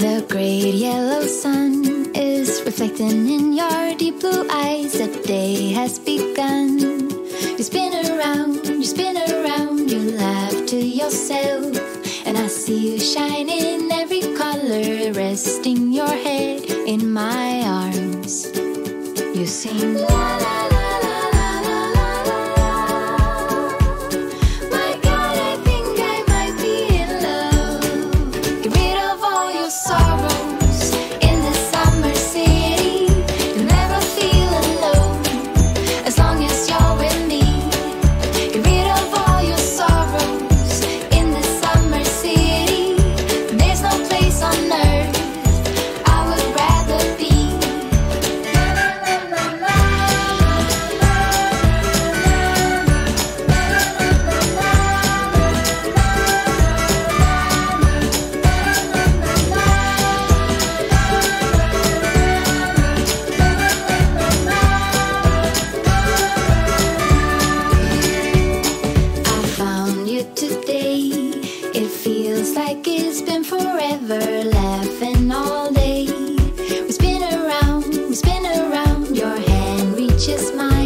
The great yellow sun is reflecting in your deep blue eyes. The day has begun. You spin around, you spin around, you laugh to yourself. And I see you shine in every color, resting your head in my arms. You sing la la la. Today. It feels like it's been forever, laughing all day. We spin around, we spin around. Your hand reaches mine.